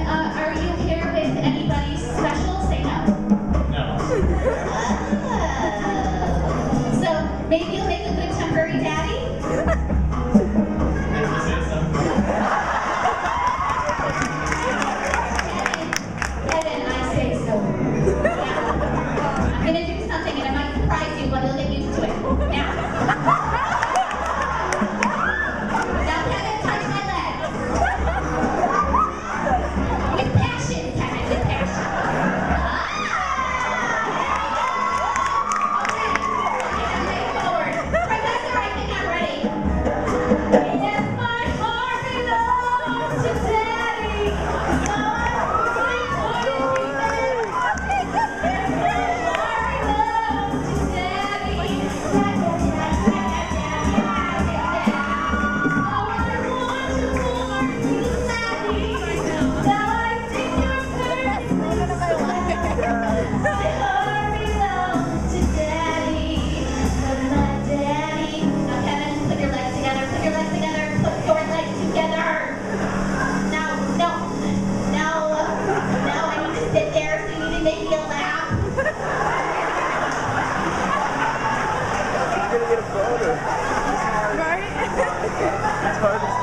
Uh, are you here with anybody special? Say no. No. Ah. So maybe you'll make a good temporary daddy? Party.